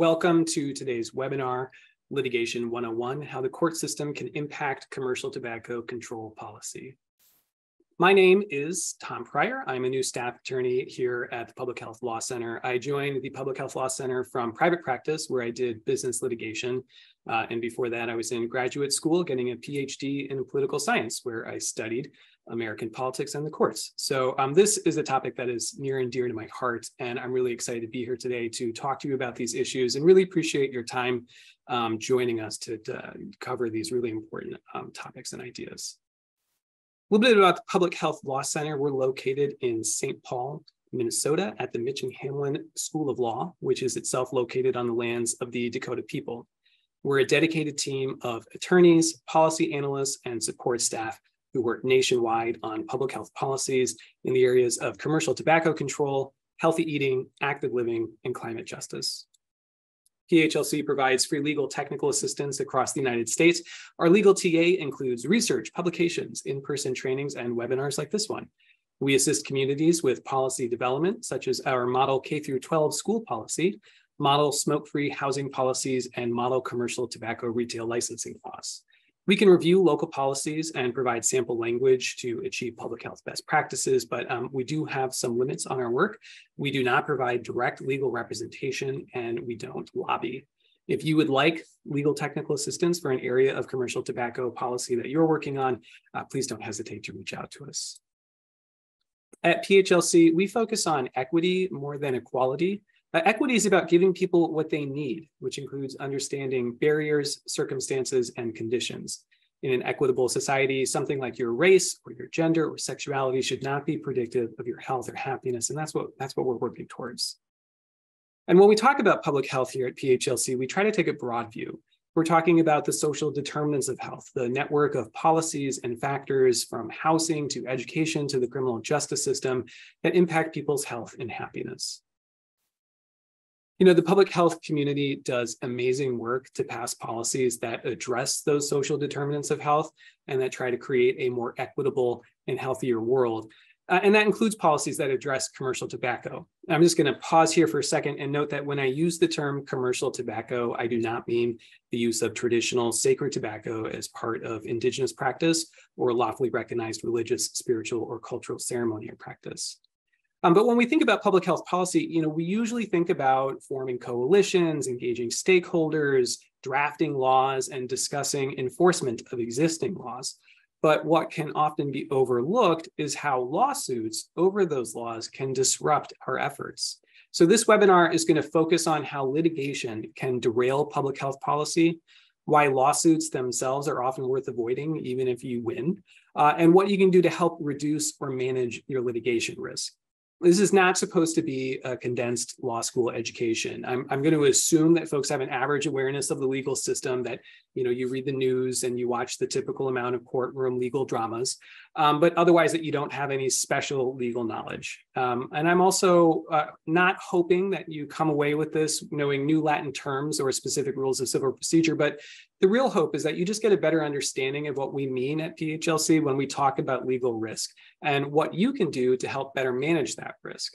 Welcome to today's webinar, Litigation 101, How the Court System Can Impact Commercial Tobacco Control Policy. My name is Tom Pryor. I'm a new staff attorney here at the Public Health Law Center. I joined the Public Health Law Center from private practice where I did business litigation. Uh, and before that, I was in graduate school getting a PhD in political science where I studied American politics and the courts. So um, this is a topic that is near and dear to my heart, and I'm really excited to be here today to talk to you about these issues and really appreciate your time um, joining us to, to, cover these really important um, topics and ideas. A little bit about the Public Health Law Center. We're located in St. Paul, Minnesota at the Mitchell Hamline School of Law, which is itself located on the lands of the Dakota people. We're a dedicated team of attorneys, policy analysts, and support staff who work nationwide on public health policies in the areas of commercial tobacco control, healthy eating, active living, and climate justice. PHLC provides free legal technical assistance across the United States. Our legal TA includes research, publications, in-person trainings, and webinars like this one. We assist communities with policy development, such as our model K through 12 school policy, model smoke-free housing policies, and model commercial tobacco retail licensing laws. We can review local policies and provide sample language to achieve public health best practices, but um, we do have some limits on our work. We do not provide direct legal representation and we don't lobby. If you would like legal technical assistance for an area of commercial tobacco policy that you're working on, uh, please don't hesitate to reach out to us. At PHLC, we focus on equity more than equality. Uh, equity is about giving people what they need, which includes understanding barriers, circumstances, and conditions. In an equitable society, something like your race or your gender or sexuality should not be predictive of your health or happiness, and that's what, that's what we're working towards. And when we talk about public health here at PHLC, we try to take a broad view. We're talking about the social determinants of health, the network of policies and factors from housing to education to the criminal justice system that impact people's health and happiness. You know, the public health community does amazing work to pass policies that address those social determinants of health and that try to create a more equitable and healthier world. Uh, and that includes policies that address commercial tobacco. I'm just going to pause here for a second and note that when I use the term commercial tobacco, I do not mean the use of traditional sacred tobacco as part of indigenous practice or lawfully recognized religious, spiritual, or cultural ceremony or practice. Um, but when we think about public health policy, you know, we usually think about forming coalitions, engaging stakeholders, drafting laws, and discussing enforcement of existing laws. But what can often be overlooked is how lawsuits over those laws can disrupt our efforts. So this webinar is going to focus on how litigation can derail public health policy, why lawsuits themselves are often worth avoiding, even if you win, uh, and what you can do to help reduce or manage your litigation risk this is not supposed to be a condensed law school education. I'm, I'm going to assume that folks have an average awareness of the legal system, that you know you read the news and you watch the typical amount of courtroom legal dramas, um, but otherwise that you don't have any special legal knowledge. Um, and I'm also uh, not hoping that you come away with this knowing new Latin terms or specific rules of civil procedure, but the real hope is that you just get a better understanding of what we mean at PHLC when we talk about legal risk and what you can do to help better manage that risk.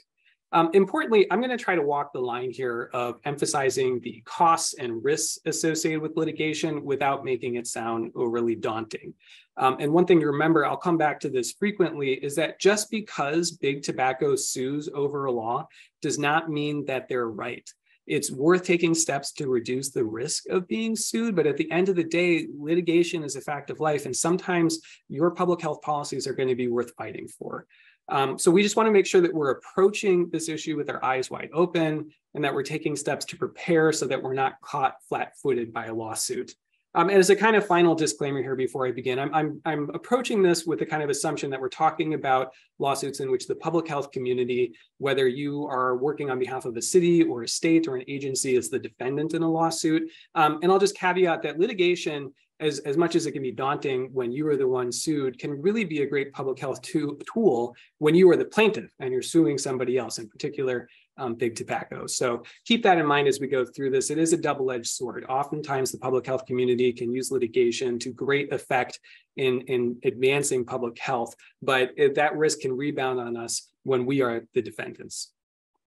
Um, importantly, I'm going to try to walk the line here of emphasizing the costs and risks associated with litigation without making it sound overly daunting. Um, and one thing to remember, I'll come back to this frequently, is that just because big tobacco sues over a law does not mean that they're right it's worth taking steps to reduce the risk of being sued. But at the end of the day, litigation is a fact of life. And sometimes your public health policies are going to be worth fighting for. Um, so we just want to make sure that we're approaching this issue with our eyes wide open and that we're taking steps to prepare so that we're not caught flat footed by a lawsuit. Um, and as a kind of final disclaimer here before I begin, I'm, I'm, I'm approaching this with the kind of assumption that we're talking about lawsuits in which the public health community, whether you are working on behalf of a city or a state or an agency, is the defendant in a lawsuit. Um, and I'll just caveat that litigation, as, as much as it can be daunting when you are the one sued, can really be a great public health tool when you are the plaintiff and you're suing somebody else, in particular um, big tobacco. So keep that in mind as we go through this. It is a double-edged sword. Oftentimes the public health community can use litigation to great effect in, in advancing public health, but that risk can rebound on us when we are the defendants.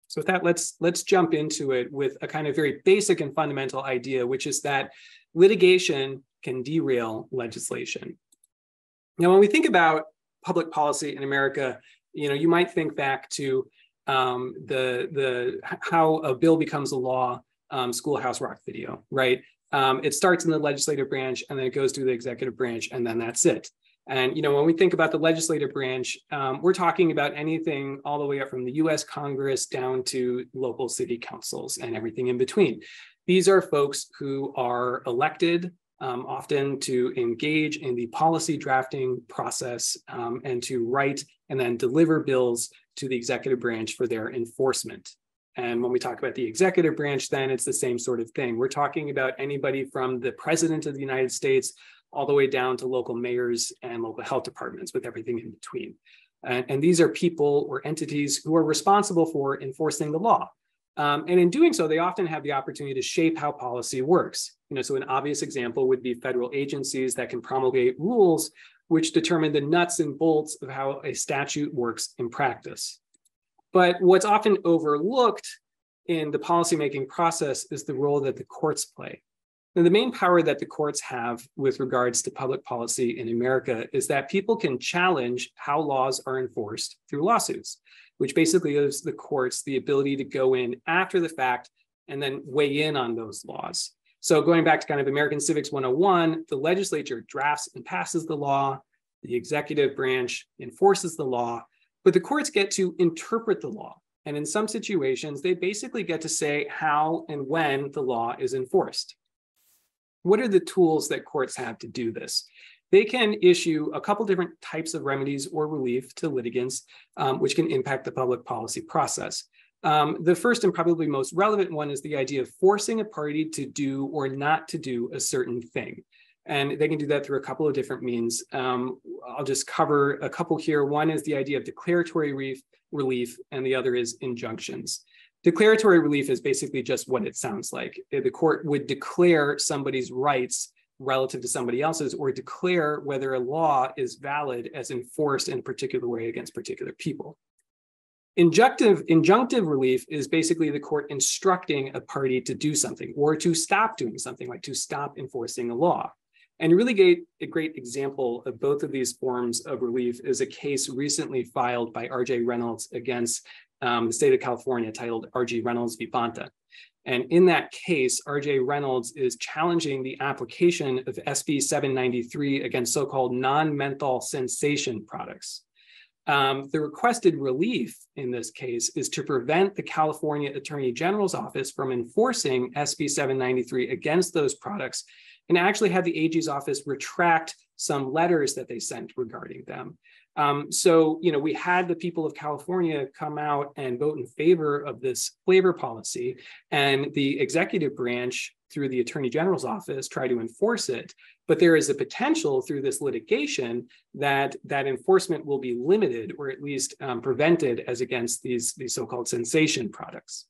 So with that, let's let's jump into it with a kind of very basic and fundamental idea, which is that litigation can derail legislation. Now, when we think about public policy in America, you know, you might think back to um, the the how a bill becomes a law um, Schoolhouse Rock video, right? Um, it starts in the legislative branch and then it goes through the executive branch and then that's it. And you know, when we think about the legislative branch, um, we're talking about anything all the way up from the U.S. Congress down to local city councils and everything in between. These are folks who are elected um, often to engage in the policy drafting process um, and to write and then deliver bills to the executive branch for their enforcement. And when we talk about the executive branch, then it's the same sort of thing. We're talking about anybody from the president of the United States all the way down to local mayors and local health departments with everything in between. And, and these are people or entities who are responsible for enforcing the law. Um, and in doing so, they often have the opportunity to shape how policy works. You know, so an obvious example would be federal agencies that can promulgate rules which determine the nuts and bolts of how a statute works in practice. But what's often overlooked in the policymaking process is the role that the courts play. And the main power that the courts have with regards to public policy in America is that people can challenge how laws are enforced through lawsuits, which basically gives the courts the ability to go in after the fact and then weigh in on those laws. So going back to kind of American Civics 101, the legislature drafts and passes the law, the executive branch enforces the law, but the courts get to interpret the law. And in some situations, they basically get to say how and when the law is enforced. What are the tools that courts have to do this? They can issue a couple different types of remedies or relief to litigants, um, which can impact the public policy process. Um, the first and probably most relevant one is the idea of forcing a party to do or not to do a certain thing. And they can do that through a couple of different means. Um, I'll just cover a couple here. One is the idea of declaratory relief, relief and the other is injunctions. Declaratory relief is basically just what it sounds like. The court would declare somebody's rights relative to somebody else's or declare whether a law is valid as enforced in a particular way against particular people. Injunctive, injunctive relief is basically the court instructing a party to do something or to stop doing something, like to stop enforcing a law. And really great, a great example of both of these forms of relief is a case recently filed by RJ Reynolds against um, the state of California titled R.J. Reynolds v. Bonta. And in that case, RJ Reynolds is challenging the application of SB 793 against so-called non-menthol sensation products. Um, the requested relief in this case is to prevent the California Attorney General's office from enforcing SB 793 against those products and actually have the AG's office retract some letters that they sent regarding them. Um, so, you know, we had the people of California come out and vote in favor of this flavor policy, and the executive branch, through the attorney general's office, try to enforce it. But there is a potential through this litigation that that enforcement will be limited or at least um, prevented as against these, these so-called sensation products.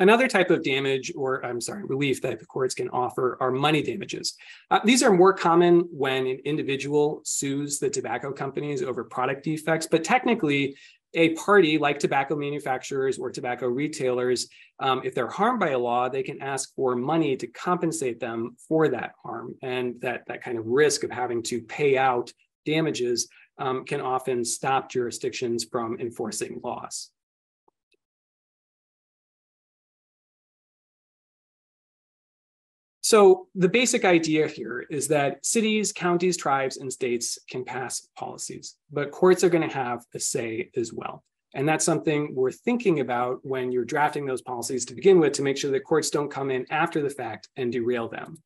Another type of damage, or I'm sorry, relief that the courts can offer are money damages. Uh, these are more common when an individual sues the tobacco companies over product defects, but technically, a party like tobacco manufacturers or tobacco retailers, um, if they're harmed by a law, they can ask for money to compensate them for that harm. And that, that kind of risk of having to pay out damages um, can often stop jurisdictions from enforcing laws. So the basic idea here is that cities, counties, tribes, and states can pass policies, but courts are going to have a say as well. And that's something we're thinking about when you're drafting those policies to begin with to make sure that courts don't come in after the fact and derail them.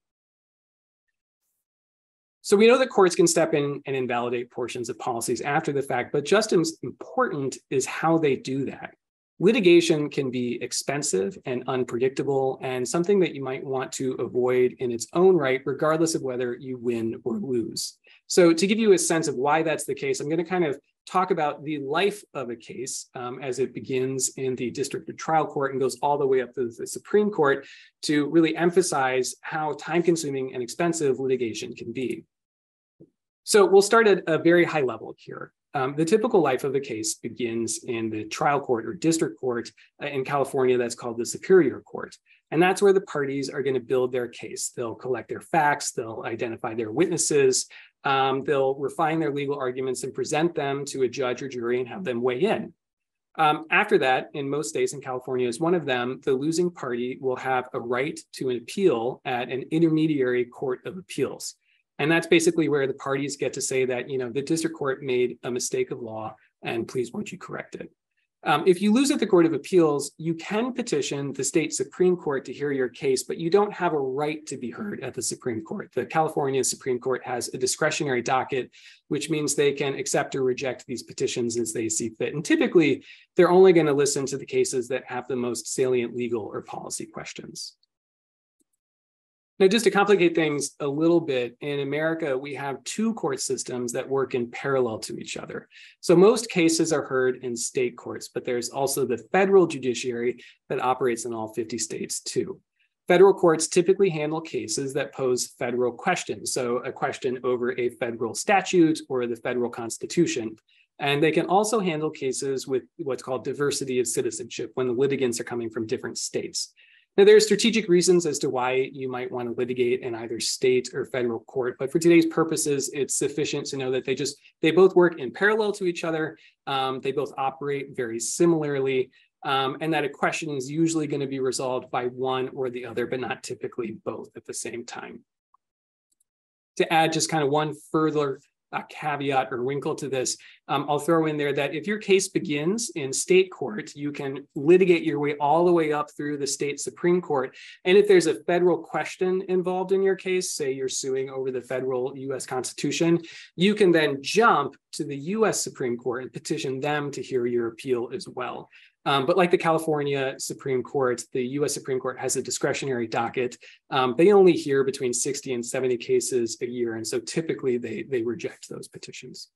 So we know that courts can step in and invalidate portions of policies after the fact, but just as important is how they do that litigation can be expensive and unpredictable and something that you might want to avoid in its own right, regardless of whether you win or lose. So to give you a sense of why that's the case, I'm going to kind of talk about the life of a case um, as it begins in the district or trial court and goes all the way up to the Supreme Court to really emphasize how time consuming and expensive litigation can be. So we'll start at a very high level here. Um, the typical life of a case begins in the trial court or district court uh, in California, that's called the Superior Court. And that's where the parties are going to build their case. They'll collect their facts, they'll identify their witnesses, um, they'll refine their legal arguments and present them to a judge or jury and have them weigh in. Um, after that, in most states, and California is one of them, the losing party will have a right to an appeal at an intermediary court of appeals. And that's basically where the parties get to say that, you know, the district court made a mistake of law and please won't you correct it. Um, if you lose at the Court of Appeals, you can petition the state Supreme Court to hear your case, but you don't have a right to be heard at the Supreme Court. The California Supreme Court has a discretionary docket, which means they can accept or reject these petitions as they see fit. And typically, they're only going to listen to the cases that have the most salient legal or policy questions. Now, just to complicate things a little bit, in America, we have two court systems that work in parallel to each other. So most cases are heard in state courts, but there's also the federal judiciary that operates in all 50 states too. Federal courts typically handle cases that pose federal questions, so a question over a federal statute or the federal constitution. And they can also handle cases with what's called diversity of citizenship when the litigants are coming from different states. Now, there are strategic reasons as to why you might want to litigate in either state or federal court, but for today's purposes, it's sufficient to know that they just they both work in parallel to each other. Um, they both operate very similarly, um, and that a question is usually going to be resolved by one or the other, but not typically both at the same time. To add just kind of one further a caveat or wrinkle to this, um, I'll throw in there that if your case begins in state court, you can litigate your way all the way up through the state Supreme Court. And if there's a federal question involved in your case, say you're suing over the federal US Constitution, you can then jump to the US Supreme Court and petition them to hear your appeal as well. Um, but like the California Supreme Court, the US Supreme Court has a discretionary docket. Um, they only hear between 60 and 70 cases a year. And so typically they, they reject those petitions.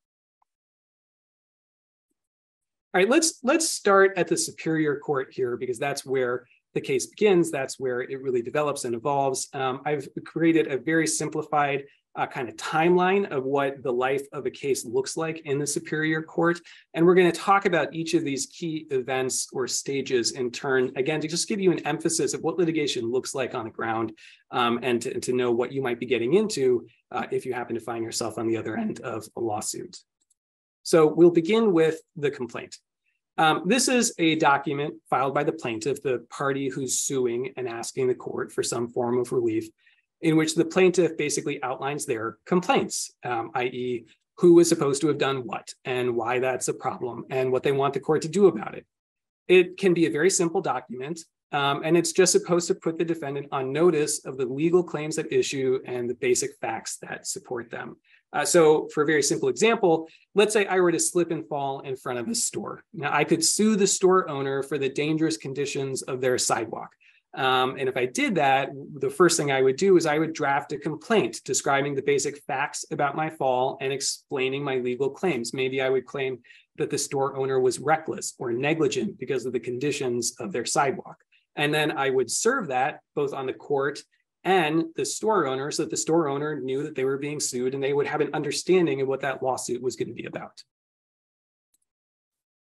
All right, let's, let's start at the Superior Court here because that's where the case begins. That's where it really develops and evolves. Um, I've created a very simplified uh, kind of timeline of what the life of a case looks like in the Superior Court. And we're going to talk about each of these key events or stages in turn, again, to just give you an emphasis of what litigation looks like on the ground um, and, to, and, to, know what you might be getting into uh, if you happen to find yourself on the other end of a lawsuit. So we'll begin with the complaint. Um, this is a document filed by the plaintiff, the party who's suing and asking the court for some form of relief in which the plaintiff basically outlines their complaints, um, i.e., who was supposed to have done what and why that's a problem and what they want the court to do about it. It can be a very simple document, um, and it's just supposed to put the defendant on notice of the legal claims at issue and the basic facts that support them. Uh, so, for a very simple example, let's say I were to slip and fall in front of a store. Now, I could sue the store owner for the dangerous conditions of their sidewalk. Um, and if I did that, the first thing I would do is I would draft a complaint describing the basic facts about my fall and explaining my legal claims. Maybe I would claim that the store owner was reckless or negligent because of the conditions of their sidewalk. And then I would serve that both on the court and the store owner so that the store owner knew that they were being sued and they would have an understanding of what that lawsuit was going to be about.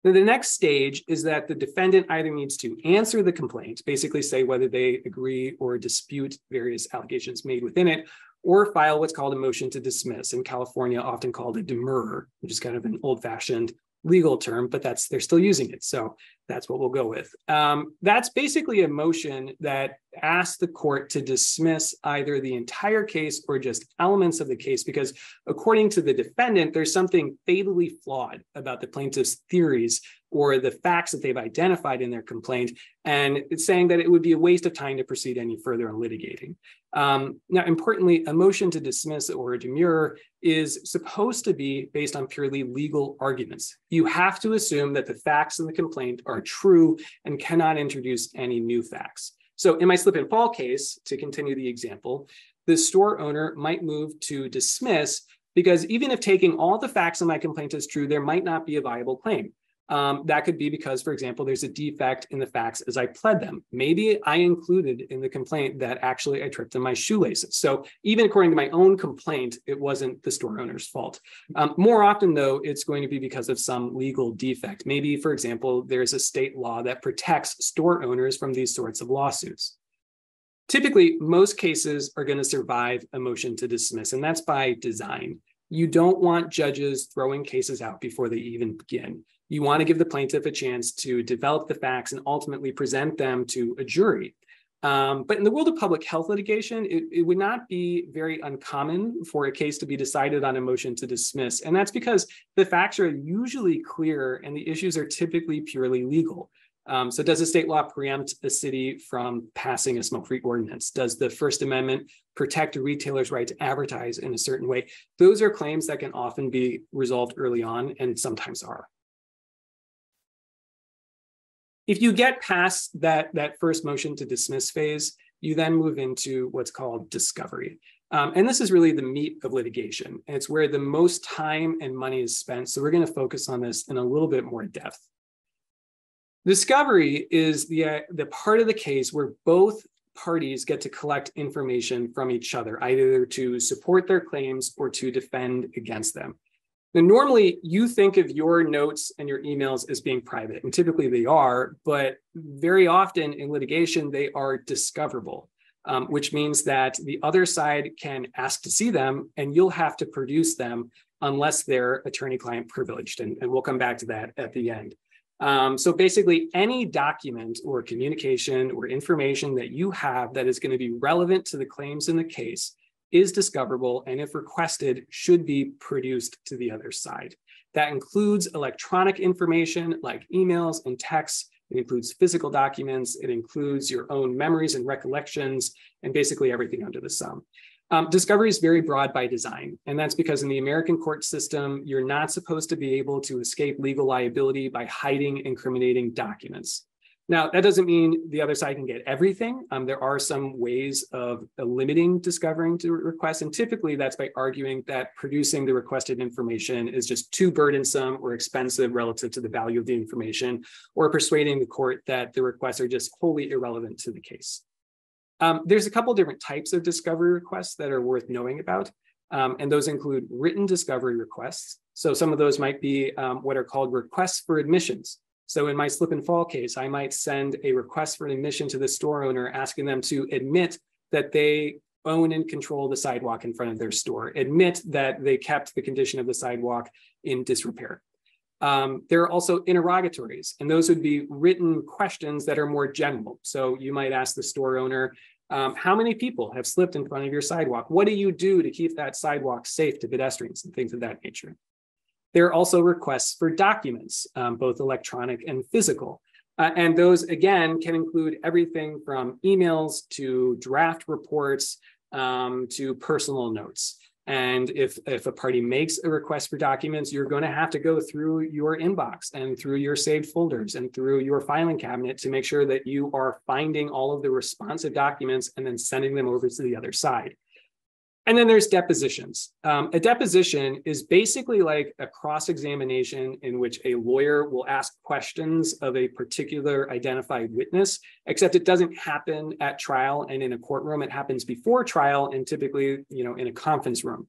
Then the next stage is that the defendant either needs to answer the complaint, basically say whether they agree or dispute various allegations made within it, or file what's called a motion to dismiss. In California, often called a demurrer, which is kind of an old fashioned legal term, but that's they're still using it. So that's what we'll go with. Um, that's basically a motion that asks the court to dismiss either the entire case or just elements of the case, because according to the defendant, there's something fatally flawed about the plaintiff's theories or the facts that they've identified in their complaint, and saying that it would be a waste of time to proceed any further in litigating. Um, now, importantly, a motion to dismiss or a demurrer is supposed to be based on purely legal arguments. You have to assume that the facts in the complaint are true and cannot introduce any new facts. So in my slip and fall case, to continue the example, the store owner might move to dismiss because even if taking all the facts in my complaint is true, there might not be a viable claim. Um, that could be because, for example, there's a defect in the facts as I pled them. Maybe I included in the complaint that actually I tripped in my shoelaces. So even according to my own complaint, it wasn't the store owner's fault. Um, more often, though, it's going to be because of some legal defect. Maybe, for example, there's a state law that protects store owners from these sorts of lawsuits. Typically, most cases are going to survive a motion to dismiss, and that's by design. You don't want judges throwing cases out before they even begin. You want to give the plaintiff a chance to develop the facts and ultimately present them to a jury. Um, but in the world of public health litigation, it, it, would not be very uncommon for a case to be decided on a motion to dismiss. And that's because the facts are usually clear and the issues are typically purely legal. Um, so does a state law preempt a city from passing a smoke-free ordinance? Does the First Amendment protect a retailer's right to advertise in a certain way? Those are claims that can often be resolved early on and sometimes are if you get past that, that first motion to dismiss phase, you then move into what's called discovery. Um, and this is really the meat of litigation. And it's where the most time and money is spent. So we're going to focus on this in a little bit more depth. Discovery is the, uh, the part of the case where both parties get to collect information from each other, either to support their claims or to defend against them. Now, normally you think of your notes and your emails as being private, and typically they are, but very often in litigation, they are discoverable, um, which means that the other side can ask to see them and you'll have to produce them unless they're attorney client privileged. And, and, we'll come back to that at the end. Um, so basically, any document or communication or information that you have that is going to be relevant to the claims in the case is discoverable and if requested should be produced to the other side. That includes electronic information like emails and texts. It includes physical documents. It includes your own memories and recollections and basically everything under the sun. Um, discovery is very broad by design, and that's because in the American court system, you're not supposed to be able to escape legal liability by hiding incriminating documents. Now, that doesn't mean the other side can get everything. Um, there are some ways of limiting discovering to requests, and typically that's by arguing that producing the requested information is just too burdensome or expensive relative to the value of the information, or persuading the court that the requests are just wholly irrelevant to the case. Um, there's a couple different types of discovery requests that are worth knowing about, um, and those include written discovery requests. So some of those might be um, what are called requests for admissions. So in my slip and fall case, I might send a request for an admission to the store owner asking them to admit that they own and control the sidewalk in front of their store, admit that they kept the condition of the sidewalk in disrepair. Um, there are also interrogatories, and those would be written questions that are more general. So you might ask the store owner, um, how many people have slipped in front of your sidewalk? What do you do to keep that sidewalk safe to pedestrians and things of that nature? There are also requests for documents, um, both electronic and physical. Uh, and those, again, can include everything from emails to draft reports um, to personal notes. And if, if a party makes a request for documents, you're going to have to go through your inbox and through your saved folders and through your filing cabinet to make sure that you are finding all of the responsive documents and then sending them over to the other side. And then there's depositions. Um, a deposition is basically like a cross examination in which a lawyer will ask questions of a particular identified witness, except it doesn't happen at trial and in a courtroom. It happens before trial and typically, you know, in a conference room.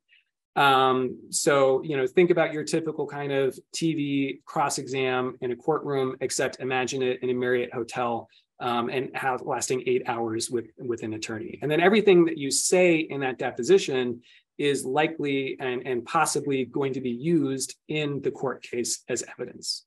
Um, so, you know, think about your typical kind of TV cross exam in a courtroom, except imagine it in a Marriott hotel um, and have lasting eight hours with, with an attorney. And then everything that you say in that deposition is likely and, and possibly going to be used in the court case as evidence.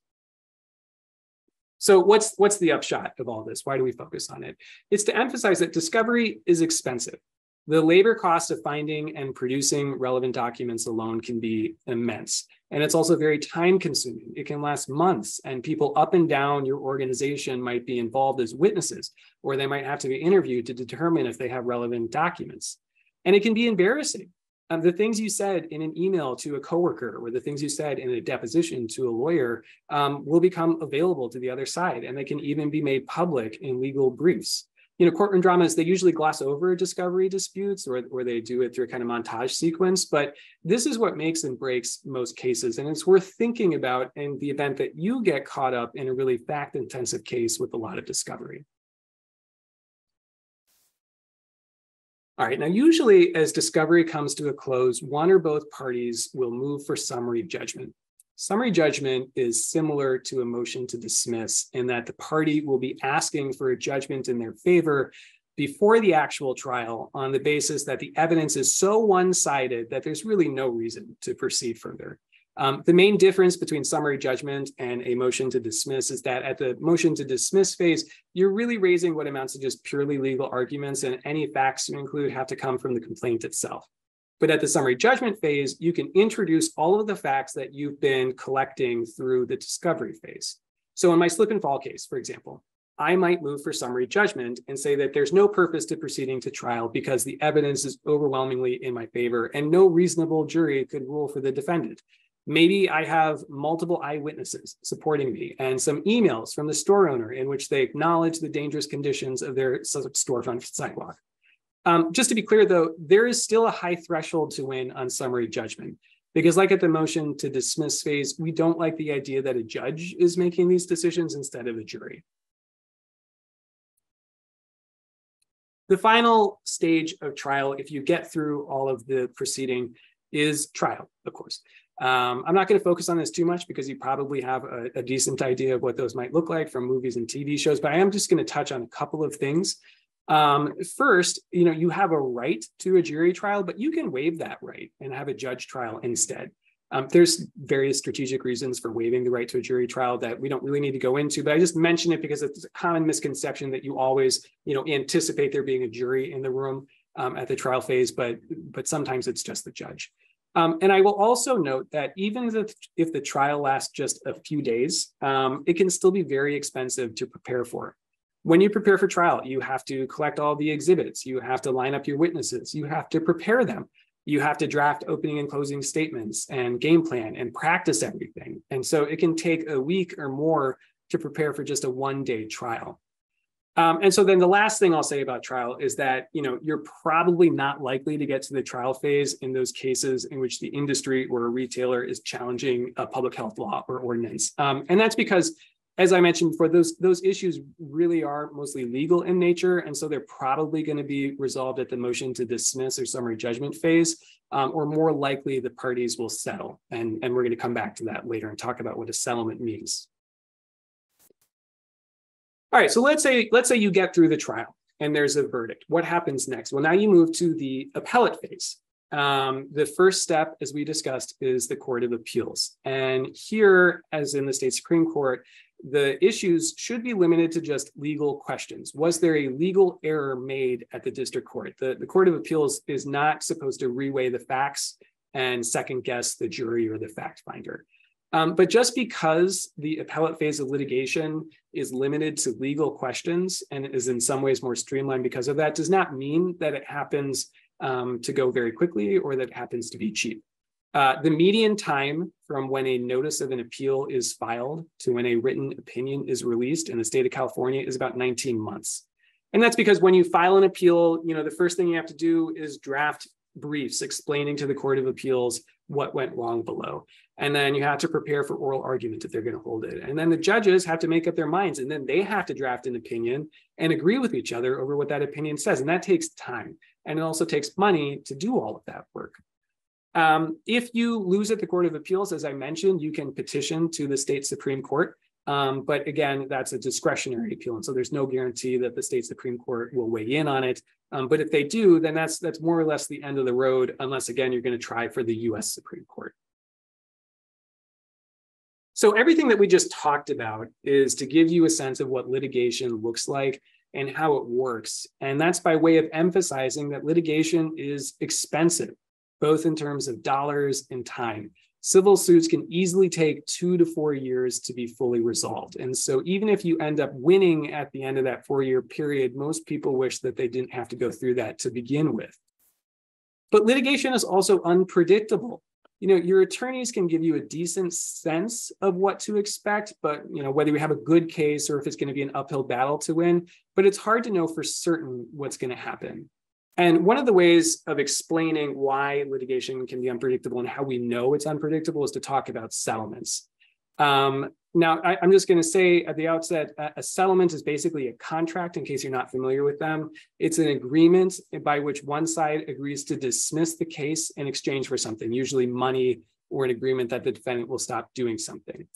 So what's what's the upshot of all this? Why do we focus on it? It's to emphasize that discovery is expensive. The labor cost of finding and producing relevant documents alone can be immense. And it's also very time consuming. It can last months, and people up and down your organization might be involved as witnesses, or they might have to be interviewed to determine if they have relevant documents. And it can be embarrassing. Um, the things you said in an email to a coworker or the things you said in a deposition to a lawyer um, will become available to the other side, and they can even be made public in legal briefs. You know, courtroom dramas, they usually gloss over discovery disputes or, or they do it through a kind of montage sequence. But this is what makes and breaks most cases. And it's worth thinking about in the event that you get caught up in a really fact intensive case with a lot of discovery. All right, now usually as discovery comes to a close, one or both parties will move for summary judgment. Summary judgment is similar to a motion to dismiss in that the party will be asking for a judgment in their favor before the actual trial on the basis that the evidence is so one sided that there's really no reason to proceed further. Um, the main difference between summary judgment and a motion to dismiss is that at the motion to dismiss phase, you're really raising what amounts to just purely legal arguments, and any facts you include have to come from the complaint itself. But at the summary judgment phase, you can introduce all of the facts that you've been collecting through the discovery phase. So in my slip and fall case, for example, I might move for summary judgment and say that there's no purpose to proceeding to trial because the evidence is overwhelmingly in my favor and no reasonable jury could rule for the defendant. Maybe I have multiple eyewitnesses supporting me and some emails from the store owner in which they acknowledge the dangerous conditions of their storefront sidewalk. Um, just to be clear, though, there is still a high threshold to win on summary judgment. Because, like at the motion to dismiss phase, we don't like the idea that a judge is making these decisions instead of a jury. The final stage of trial, if you get through all of the proceeding, is trial, of course. Um, I'm not going to focus on this too much because you probably have a, a, decent idea of what those might look like from movies and TV shows, but I am just going to touch on a couple of things um, first, you know, you have a right to a jury trial, but you can waive that right and have a judge trial instead. Um, there's various strategic reasons for waiving the right to a jury trial that we don't really need to go into, but I just mention it because it's a common misconception that you always, you know, anticipate there being a jury in the room um, at the trial phase, but but sometimes it's just the judge. Um, and I will also note that even if, if the trial lasts just a few days, um, it can still be very expensive to prepare for when you prepare for trial, you have to collect all the exhibits, you have to line up your witnesses, you have to prepare them, you have to draft opening and closing statements and game plan and practice everything. And so it can take a week or more to prepare for just a one day trial. Um, and so then the last thing I'll say about trial is that you know you're probably not likely to get to the trial phase in those cases in which the industry or a retailer is challenging a public health law or ordinance, um, and that's because as I mentioned before, those those issues really are mostly legal in nature, and so they're probably going to be resolved at the motion to dismiss or summary judgment phase, um, or more likely the parties will settle. And, and we're going to come back to that later and talk about what a settlement means. All right, so let's say let's say you get through the trial and there's a verdict. What happens next? Well, now you move to the appellate phase. Um, the first step, as we discussed, is the Court of Appeals. And here, as in the state Supreme Court, the issues should be limited to just legal questions. Was there a legal error made at the district court? The, the Court of Appeals is not supposed to reweigh the facts and second guess the jury or the fact finder. Um, but just because the appellate phase of litigation is limited to legal questions and is in some ways more streamlined because of that does not mean that it happens um, to go very quickly or that it happens to be cheap. Uh, the median time from when a notice of an appeal is filed to when a written opinion is released in the state of California is about 19 months. And that's because when you file an appeal, you know, the first thing you have to do is draft briefs explaining to the Court of Appeals what went wrong below. And then you have to prepare for oral argument if they're going to hold it. And then the judges have to make up their minds and then they have to draft an opinion and agree with each other over what that opinion says. And that takes time. And it also takes money to do all of that work. Um, if you lose at the Court of Appeals, as I mentioned, you can petition to the state Supreme Court. Um, but again, that's a discretionary appeal. And so there's no guarantee that the state Supreme Court will weigh in on it. Um, but if they do, then that's that's more or less the end of the road, unless again, you're going to try for the US Supreme Court. So everything that we just talked about is to give you a sense of what litigation looks like and how it works. And that's by way of emphasizing that litigation is expensive both in terms of dollars and time. Civil suits can easily take two to four years to be fully resolved. And so, even if you end up winning at the end of that four year period, most people wish that they didn't have to go through that to begin with. But litigation is also unpredictable. you know, your attorneys can give you a decent sense of what to expect, but you know, whether we have a good case or if it's going to be an uphill battle to win, but it's hard to know for certain what's going to happen. And one of the ways of explaining why litigation can be unpredictable and how we know it's unpredictable is to talk about settlements. Um, now, I, am just going to say at the outset, a settlement is basically a contract, in case you're not familiar with them. It's an agreement by which one side agrees to dismiss the case in exchange for something, usually money or an agreement that the defendant will stop doing something.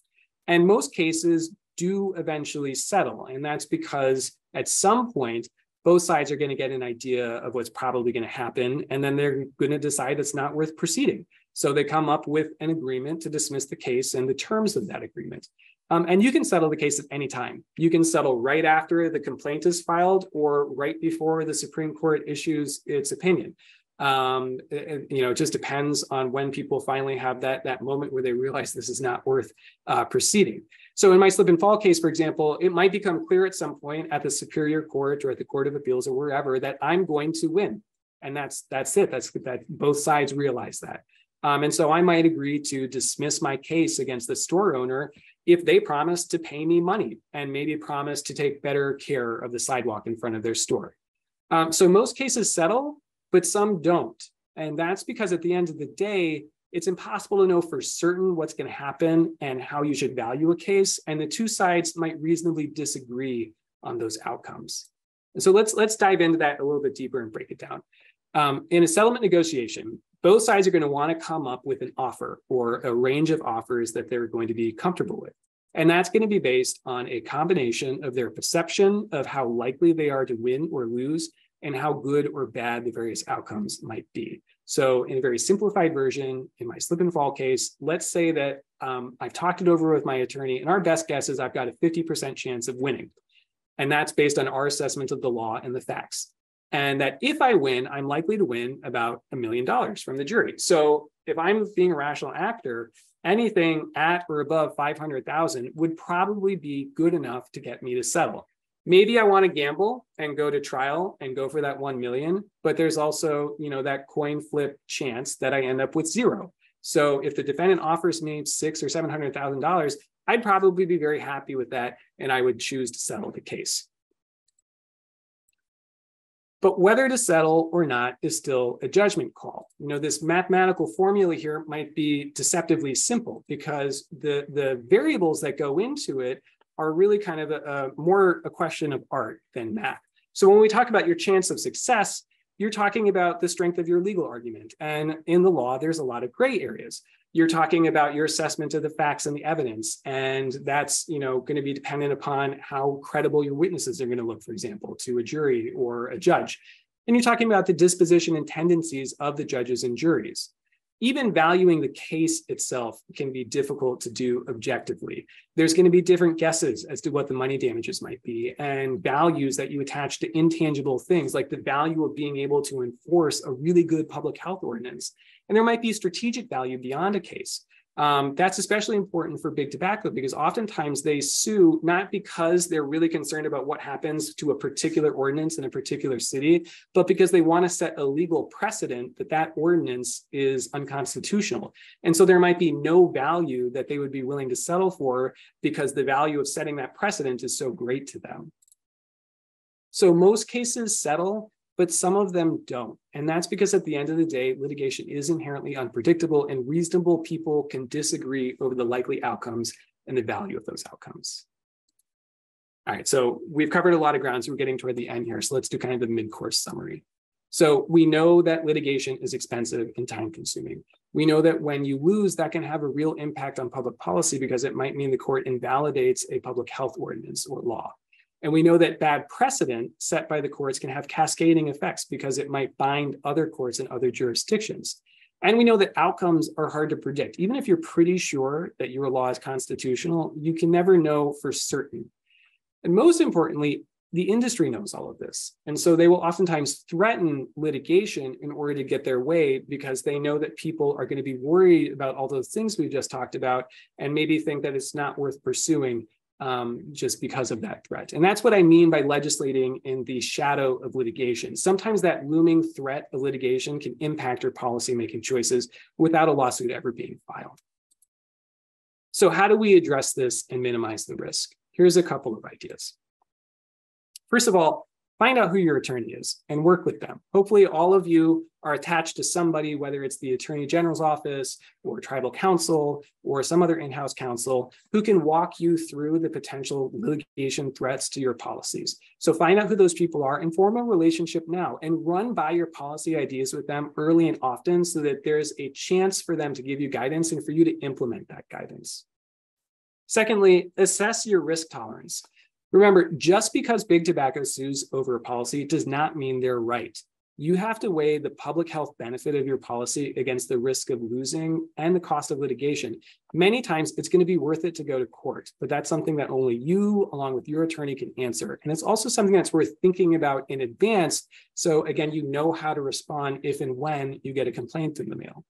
And most cases do eventually settle. And that's because at some point, both sides are going to get an idea of what's probably going to happen. And then they're going to decide it's not worth proceeding. So they come up with an agreement to dismiss the case and the terms of that agreement. Um, and you can settle the case at any time. You can settle right after the complaint is filed or right before the Supreme Court issues its opinion. Um, it, you know, it just depends on when people finally have that, that moment where they realize this is not worth uh, proceeding. So in my slip and fall case, for example, it might become clear at some point at the Superior Court or at the Court of Appeals or wherever that I'm going to win. And that's that's it. That's that both sides realize that. Um, and so I might agree to dismiss my case against the store owner if they promise to pay me money and maybe promise to take better care of the sidewalk in front of their store. Um, so most cases settle, but some don't. And that's because at the end of the day, it's impossible to know for certain what's going to happen and how you should value a case. And the two sides might reasonably disagree on those outcomes. And so let's let's dive into that a little bit deeper and break it down. Um, in a settlement negotiation, both sides are going to want to come up with an offer or a range of offers that they're going to be comfortable with. And that's going to be based on a combination of their perception of how likely they are to win or lose and how good or bad the various outcomes might be. So, in a very simplified version, in my slip and fall case, let's say that um, I've talked it over with my attorney, and our best guess is I've got a 50% chance of winning. And that's based on our assessment of the law and the facts and that if I win, I'm likely to win about a million dollars from the jury. So if I'm being a rational actor, anything at or above 500,000 would probably be good enough to get me to settle. Maybe I want to gamble and go to trial and go for that 1 million, but there's also, you know, that coin flip chance that I end up with zero. So if the defendant offers me six or seven hundred thousand dollars, I'd probably be very happy with that, and I would choose to settle the case. But whether to settle or not is still a judgment call. You know, this mathematical formula here might be deceptively simple because the, the variables that go into it are really kind of a, a more a question of art than math. So when we talk about your chance of success, you're talking about the strength of your legal argument. And in the law, there's a lot of gray areas you're talking about your assessment of the facts and the evidence and that's you know going to be dependent upon how credible your witnesses are going to look for example to a jury or a judge and you're talking about the disposition and tendencies of the judges and juries even valuing the case itself can be difficult to do objectively. There's going to be different guesses as to what the money damages might be and values that you attach to intangible things like the value of being able to enforce a really good public health ordinance and there might be strategic value beyond a case. Um, that's especially important for big tobacco because oftentimes they sue not because they're really concerned about what happens to a particular ordinance in a particular city, but because they want to set a legal precedent that that ordinance is unconstitutional. And so there might be no value that they would be willing to settle for because the value of setting that precedent is so great to them. So most cases settle but some of them don't. And that's because at the end of the day, litigation is inherently unpredictable and reasonable people can disagree over the likely outcomes and the value of those outcomes. All right, so we've covered a lot of ground, so we're getting toward the end here. So let's do kind of the mid-course summary. So we know that litigation is expensive and time consuming. We know that when you lose, that can have a real impact on public policy because it might mean the court invalidates a public health ordinance or law. And we know that bad precedent set by the courts can have cascading effects because it might bind other courts in other jurisdictions. And we know that outcomes are hard to predict. Even if you're pretty sure that your law is constitutional, you can never know for certain. And most importantly, the industry knows all of this. And so they will oftentimes threaten litigation in order to get their way because they know that people are going to be worried about all those things we just talked about and maybe think that it's not worth pursuing um, just because of that threat. And that's what I mean by legislating in the shadow of litigation. Sometimes that looming threat of litigation can impact your policymaking choices without a lawsuit ever being filed. So how do we address this and minimize the risk? Here's a couple of ideas. First of all, find out who your attorney is and work with them. Hopefully, all of you are attached to somebody, whether it's the attorney general's office or tribal counsel or some other in house counsel, who can walk you through the potential litigation threats to your policies. So, find out who those people are and form a relationship now and run by your policy ideas with them early and often so that there's a chance for them to give you guidance and for you to implement that guidance. Secondly, assess your risk tolerance. Remember, just because big tobacco sues over a policy does not mean they're right. You have to weigh the public health benefit of your policy against the risk of losing and the cost of litigation. Many times it's going to be worth it to go to court, but that's something that only you, along with your attorney, can answer. And it's also something that's worth thinking about in advance. So, again, you know how to respond if and when you get a complaint in the mail.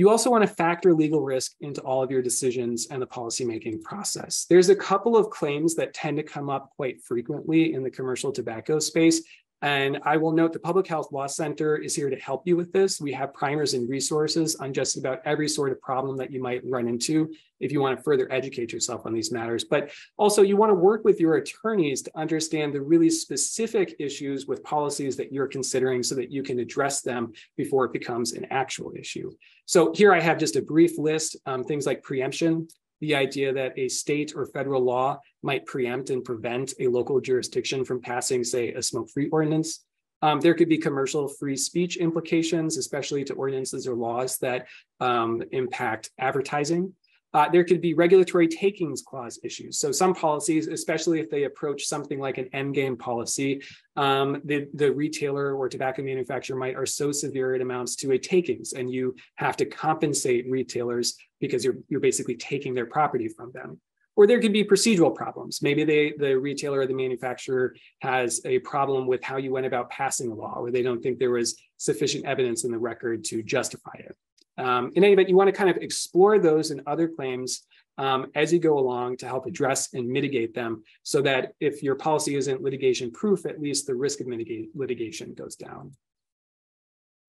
You also want to factor legal risk into all of your decisions and the policymaking process. There's a couple of claims that tend to come up quite frequently in the commercial tobacco space and I will note the Public Health Law Center is here to help you with this. We have primers and resources on just about every sort of problem that you might run into if you want to further educate yourself on these matters. But also, you want to work with your attorneys to understand the really specific issues with policies that you're considering so that you can address them before it becomes an actual issue. So, here I have just a brief list um, things like preemption, the idea that a state or federal law might preempt and prevent a local jurisdiction from passing, say, a smoke free ordinance. Um, there could be commercial free speech implications, especially to ordinances or laws that um, impact advertising. Uh, there could be regulatory takings clause issues. So some policies, especially if they approach something like an endgame policy, um, the, the retailer or tobacco manufacturer might are so severe it amounts to a takings, and you have to compensate retailers because you're you're basically taking their property from them. Or there could be procedural problems. Maybe they, the retailer or the manufacturer has a problem with how you went about passing a law, or they don't think there was sufficient evidence in the record to justify it. Um, in any event, you want to kind of explore those and other claims um, as you go along to help address and mitigate them so that if your policy isn't litigation proof, at least the risk of litigation goes down.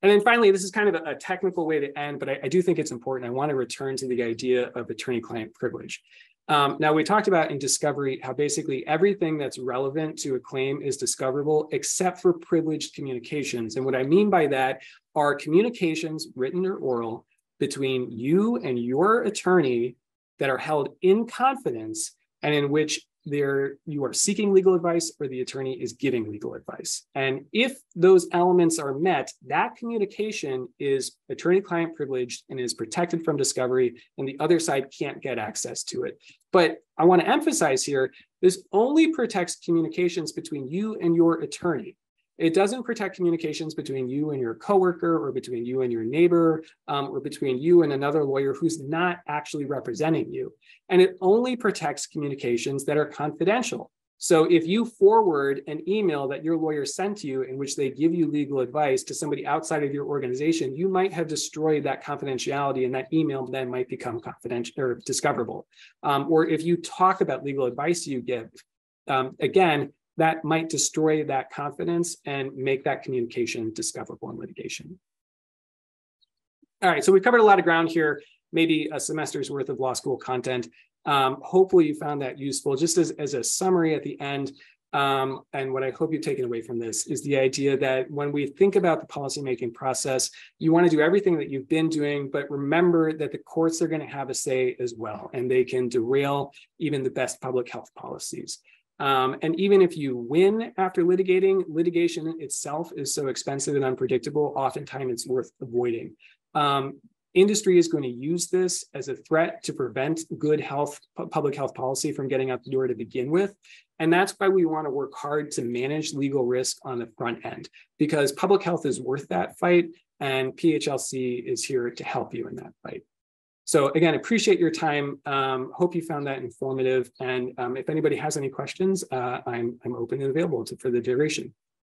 And then finally, this is kind of a, technical way to end, but I, I, do think it's important. I want to return to the idea of attorney-client privilege. Um, now, we talked about in discovery how basically everything that's relevant to a claim is discoverable except for privileged communications. And what I mean by that are communications, written or oral, between you and your attorney that are held in confidence and in which there you are seeking legal advice or the attorney is giving legal advice. And if those elements are met, that communication is attorney client privileged and is protected from discovery, and the other side can't get access to it. But I want to emphasize here this only protects communications between you and your attorney. It doesn't protect communications between you and your coworker or between you and your neighbor um, or between you and another lawyer who's not actually representing you. And it only protects communications that are confidential. So if you forward an email that your lawyer sent you in which they give you legal advice to somebody outside of your organization, you might have destroyed that confidentiality and that email then might become confidential or discoverable. Um, or if you talk about legal advice you give, um, again, that might destroy that confidence and make that communication discoverable in litigation. All right, so we've covered a lot of ground here, maybe a semester's worth of law school content. Um, hopefully you found that useful. Just as, as a summary at the end, um, and what I hope you've taken away from this is the idea that when we think about the policymaking process, you want to do everything that you've been doing, but remember that the courts are going to have a say as well, and they can derail even the best public health policies. Um, and even if you win after litigating, litigation itself is so expensive and unpredictable, oftentimes it's worth avoiding. Um, industry is going to use this as a threat to prevent good health, public health policy from getting out the door to begin with. And that's why we want to work hard to manage legal risk on the front end, because public health is worth that fight, and PHLC is here to help you in that fight. So again, appreciate your time. Um, hope you found that informative. And um, if anybody has any questions, uh, I'm, I'm open and available to, for the duration.